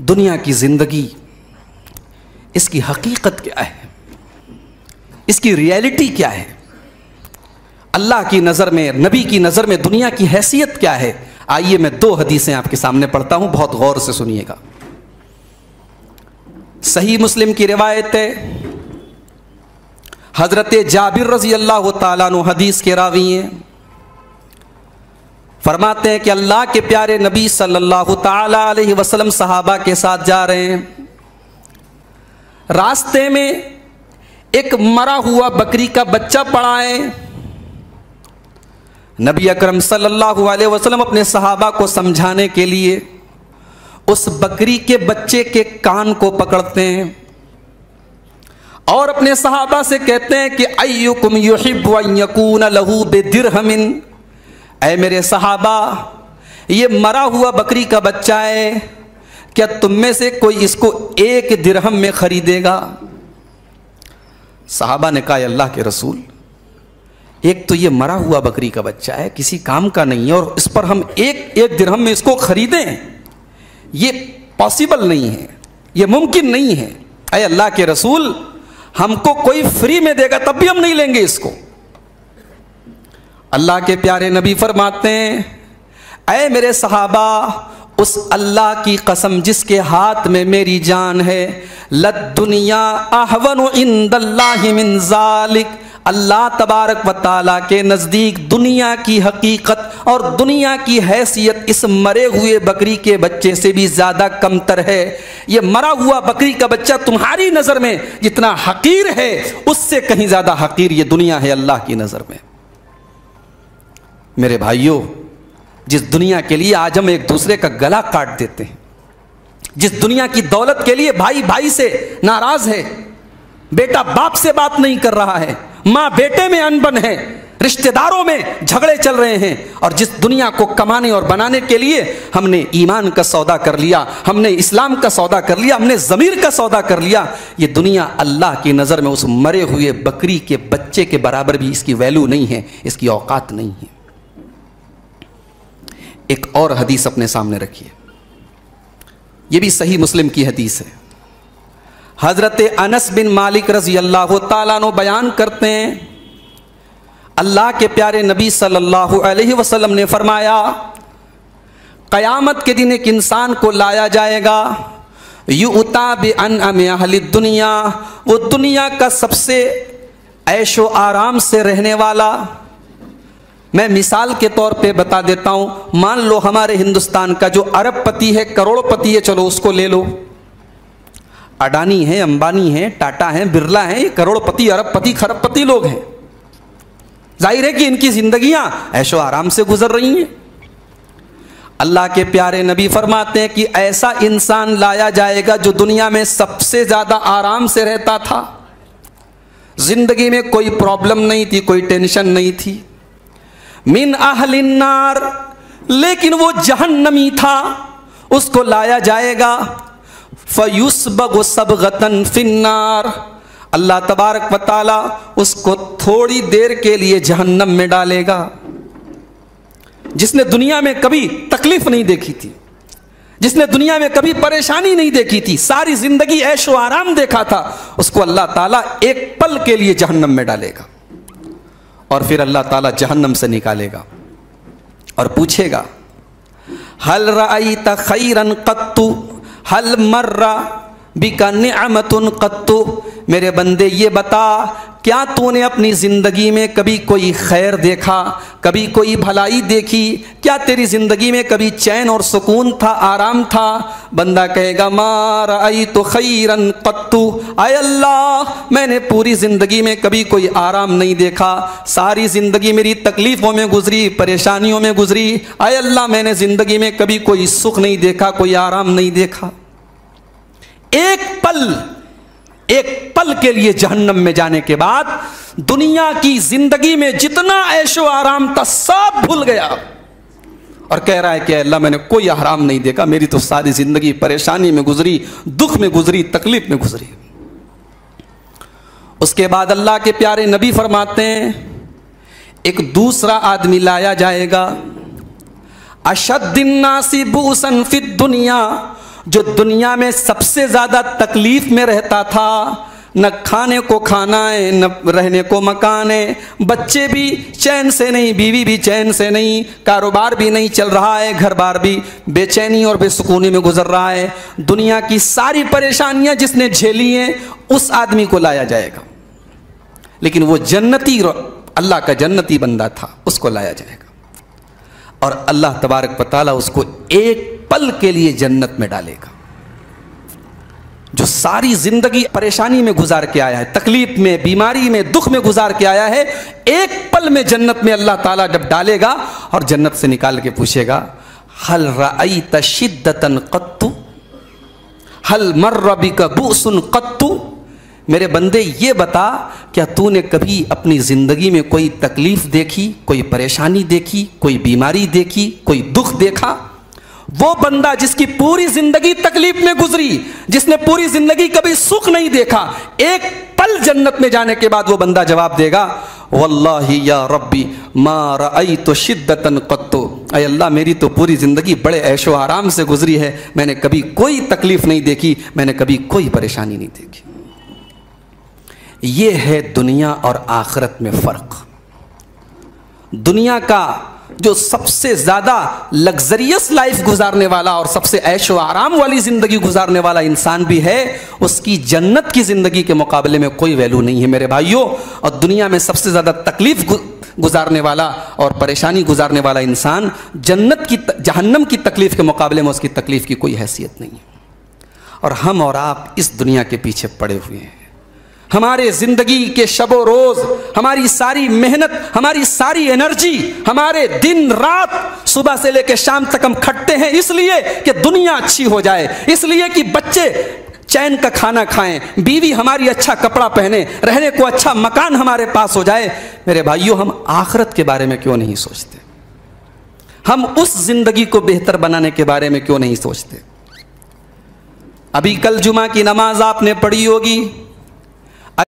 दुनिया की ज़िंदगी, इसकी हकीकत क्या है? इसकी रियलिटी क्या है? अल्लाह की नज़र में, नबी की नज़र में दुनिया की हैसियत क्या है? आइए मैं दो हदीसें आपके सामने पढ़ता हूँ, बहुत गौर से सुनिएगा। सही मुस्लिम की रिवायत है। हज़रत जाबिर रज़ी अल्लाह तु हदीस के रावी हैं। फरमाते हैं कि अल्लाह के प्यारे नबी सल्लल्लाहु अलैहि वसल्लम सहाबा के साथ जा रहे हैं। रास्ते में एक मरा हुआ बकरी का बच्चा पड़ा है। नबी अकरम सल्लल्लाहु अलैहि वसल्लम अपने सहाबा को समझाने के लिए उस बकरी के बच्चे के कान को पकड़ते हैं और अपने सहाबा से कहते हैं कि अयुकुम युहिबून लहू बेदिरहमिन। ऐ मेरे सहाबा, ये मरा हुआ बकरी का बच्चा है, क्या तुम में से कोई इसको एक दिरहम में खरीदेगा? साहबा ने कहा अल्लाह के रसूल, एक तो ये मरा हुआ बकरी का बच्चा है, किसी काम का नहीं है, और इस पर हम एक एक दिरहम में इसको खरीदें? ये पॉसिबल नहीं है, ये मुमकिन नहीं है। अय अल्लाह के रसूल, हमको कोई फ्री में देगा, तब भी हम नहीं लेंगे इसको। अल्लाह के प्यारे नबी फरमाते हैं अय मेरे सहाबा, उस अल्लाह की कसम जिसके हाथ में मेरी जान है, लद दुनिया आहवन मिन जालिक. अल्लाह तबारक व ताला के नज़दीक दुनिया की हकीकत और दुनिया की हैसियत इस मरे हुए बकरी के बच्चे से भी ज़्यादा कमतर है। ये मरा हुआ बकरी का बच्चा तुम्हारी नज़र में जितना हकीर है, उससे कहीं ज़्यादा हकीर ये दुनिया है अल्लाह की नज़र में। मेरे भाइयों, जिस दुनिया के लिए आज हम एक दूसरे का गला काट देते हैं, जिस दुनिया की दौलत के लिए भाई भाई से नाराज़ है, बेटा बाप से बात नहीं कर रहा है, माँ बेटे में अनबन है, रिश्तेदारों में झगड़े चल रहे हैं, और जिस दुनिया को कमाने और बनाने के लिए हमने ईमान का सौदा कर लिया, हमने इस्लाम का सौदा कर लिया, हमने ज़मीर का सौदा कर लिया, ये दुनिया अल्लाह की नज़र में उस मरे हुए बकरी के बच्चे के बराबर भी इसकी वैल्यू नहीं है, इसकी औकात नहीं है। एक और हदीस अपने सामने रखिए यह भी सही मुस्लिम की हदीस है। हज़रत अनस बिन मालिक रज़ी अल्लाह तु बयान करते हैं, अल्लाह के प्यारे नबी सल्लल्लाहु अलैहि वसल्लम ने फरमाया, क़यामत के दिन एक इंसान को लाया जाएगा यू उता अन दुनिया, वो दुनिया का सबसे ऐशो आराम से रहने वाला मैं मिसाल के तौर पे बता देता हूँ, मान लो हमारे हिंदुस्तान का जो अरबपति है करोड़पति है, चलो उसको ले लो। अडानी है, अंबानी है, टाटा है, बिरला है, ये करोड़पति अरबपति खरबपति लोग हैं। ज़ाहिर है कि इनकी जिंदगियाँ ऐशो आराम से गुजर रही हैं। अल्लाह के प्यारे नबी फरमाते हैं कि ऐसा इंसान लाया जाएगा जो दुनिया में सबसे ज़्यादा आराम से रहता था। ज़िंदगी में कोई प्रॉब्लम नहीं थी, कोई टेंशन नहीं थी। मिन आहलिन्नार लेकिन वो जहन्नमी था, उसको लाया जाएगा। फयुसबग सबगतन फिन्नार। अल्लाह तबारक वाली उसको थोड़ी देर के लिए जहन्नम में डालेगा, जिसने दुनिया में कभी तकलीफ़ नहीं देखी थी, जिसने दुनिया में कभी परेशानी नहीं देखी थी, सारी ज़िंदगी ऐशो आराम देखा था, उसको अल्लाह ताला एक पल के लिए जहन्नम में डालेगा। और फिर अल्लाह ताला जहन्नम से निकालेगा और पूछेगा, हल रई तैरन कत्तु? हल मर्रा बिका नमतुन कत्तु? मेरे बंदे, ये बता क्या तूने अपनी ज़िंदगी में कभी कोई खैर देखा? कभी कोई भलाई देखी? क्या तेरी ज़िंदगी में कभी चैन और सुकून था, आराम था? बंदा कहेगा मार आई तो खैरन कत्तु आय अल्लाह, मैंने पूरी ज़िंदगी में कभी कोई आराम नहीं देखा। सारी ज़िंदगी मेरी तकलीफ़ों में गुजरी, परेशानियों में गुजरी। आय अल्लाह, मैंने ज़िंदगी में कभी कोई सुख नहीं देखा, कोई आराम नहीं देखा। एक पल एक पल के लिए जहन्नम में जाने के बाद दुनिया की ज़िंदगी में जितना ऐशो आराम था, सब भूल गया। और कह रहा है कि अल्लाह मैंने कोई आराम नहीं देखा, मेरी तो सारी ज़िंदगी परेशानी में गुजरी, दुख में गुजरी, तकलीफ़ में गुजरी। उसके बाद अल्लाह के प्यारे नबी फरमाते हैं, एक दूसरा आदमी लाया जाएगा, अशद्दिन नासी बूसन फिद दुनिया जो दुनिया में सबसे ज़्यादा तकलीफ़ में रहता था, न खाने को खाना है, न रहने को मकान है। बच्चे भी चैन से नहीं, बीवी भी चैन से नहीं, कारोबार भी नहीं चल रहा है घर बार भी बेचैनी और बेसुकूनी में गुजर रहा है। दुनिया की सारी परेशानियाँ जिसने झेली हैं, उस आदमी को लाया जाएगा। लेकिन वो जन्नती अल्लाह का जन्नती बंदा था, उसको लाया जाएगा। और अल्लाह तबारक पताला उसको एक पल के लिए जन्नत में डालेगा। जो सारी ज़िंदगी परेशानी में गुजार के आया है, तकलीफ़ में, बीमारी में, दुख में गुजार के आया है, एक पल में जन्नत में अल्लाह ताला जब डालेगा और जन्नत से निकाल के पूछेगा, हल रई तशिद्दतन कत्तु? हल मर रबी का सुन कत्तु? मेरे बंदे ये बता, क्या तूने कभी अपनी ज़िंदगी में कोई तकलीफ़ देखी, कोई परेशानी देखी, कोई बीमारी देखी, कोई दुख देखा? वो बंदा जिसकी पूरी ज़िंदगी तकलीफ़ में गुजरी, जिसने पूरी ज़िंदगी कभी सुख नहीं देखा, एक पल जन्नत में जाने के बाद वो बंदा जवाब देगा, वल्लाही या रब्बी मार आई तो शिद्दतन कत्तो। अय अल्लाह, मेरी तो पूरी ज़िंदगी बड़े ऐशो आराम से गुजरी है, मैंने कभी कोई तकलीफ़ नहीं देखी, मैंने कभी कोई परेशानी नहीं देखी। ये है दुनिया और आखरत में फ़र्क। दुनिया का जो सबसे ज़्यादा लग्जरियस लाइफ गुजारने वाला और सबसे ऐशो आराम वाली ज़िंदगी गुजारने वाला इंसान भी है, उसकी जन्नत की ज़िंदगी के मुकाबले में कोई वैल्यू नहीं है मेरे भाइयों। और दुनिया में सबसे ज़्यादा तकलीफ़ गुजारने वाला और परेशानी गुजारने वाला इंसान जन्नत की जहन्नम की तकलीफ़ के मुकाबले में उसकी तकलीफ़ की कोई हैसियत नहीं है। और हम और आप इस दुनिया के पीछे पड़े हुए हैं। हमारे ज़िंदगी के शबो रोज़, हमारी सारी मेहनत, हमारी सारी एनर्जी, हमारे दिन रात सुबह से लेकर शाम तक हम खटते हैं इसलिए कि दुनिया अच्छी हो जाए, इसलिए कि बच्चे चैन का खाना खाएँ, बीवी हमारी अच्छा कपड़ा पहने, रहने को अच्छा मकान हमारे पास हो जाए। मेरे भाइयों, हम आखरत के बारे में क्यों नहीं सोचते? हम उस ज़िंदगी को बेहतर बनाने के बारे में क्यों नहीं सोचते? अभी कल जुमा की नमाज़ आपने पढ़ी होगी।